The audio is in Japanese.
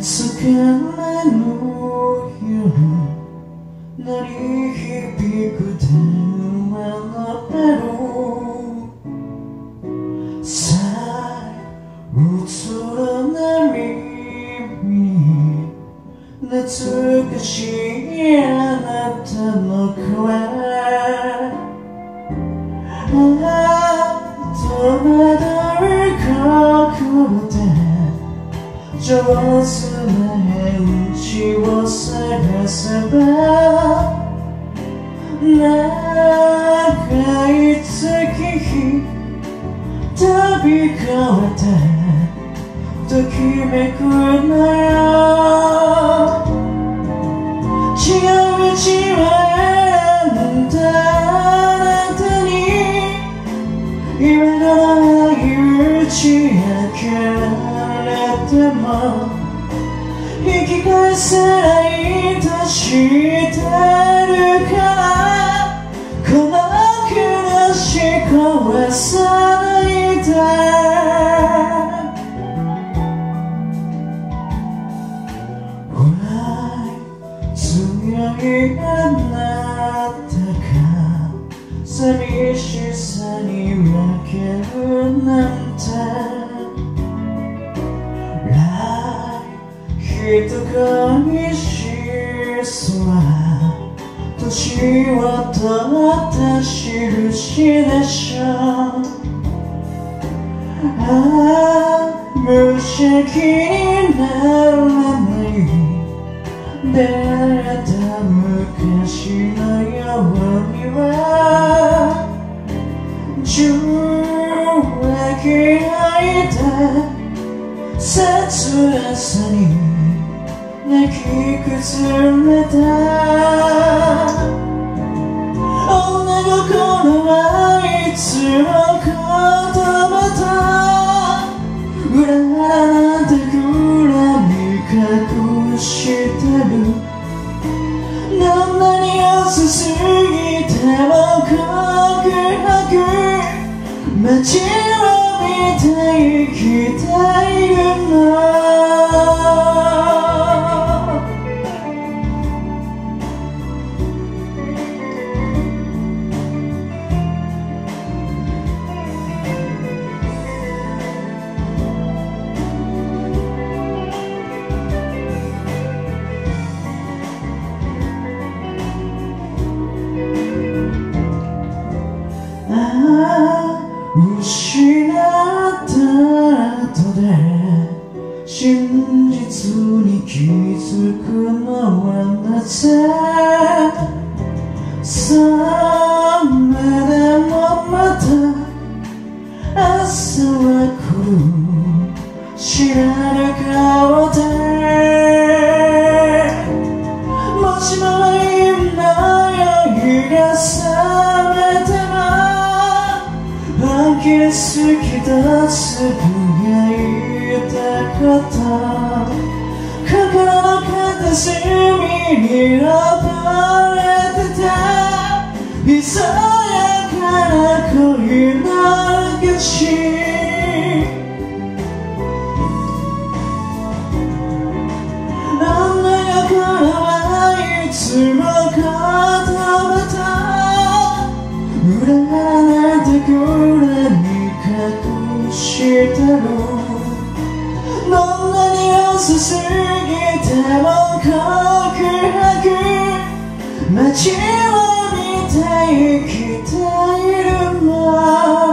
つかめの夜鳴り響く電話のベルさえ映らない耳に懐かしいあなたの声ああ戸惑う心で上手な返事を探せば長い月日旅変わってときめくのよ違う道は選んだあなたに今の打ち明けられても引き返せないと知ってるからこの暮らし壊さないで。ほら強いあなたが寂しさに負けるなんて。人恋し空年を取った印でしょああ無邪気にならない出会った昔のようには受話器開いて切なさに。泣き崩れた女心はいつも言葉と裏なんて恨み隠してるどんなに良さすぎても告白待ちわびて生きたいの。真実に気づくのはなぜさめでもまた朝は来る。知らぬ顔でもしも今宵が覚めてもあげ好きだつぶやいた心の片隅に覚れてたひそやかな恋の証女の頃はいつもで告白街を見て生きているの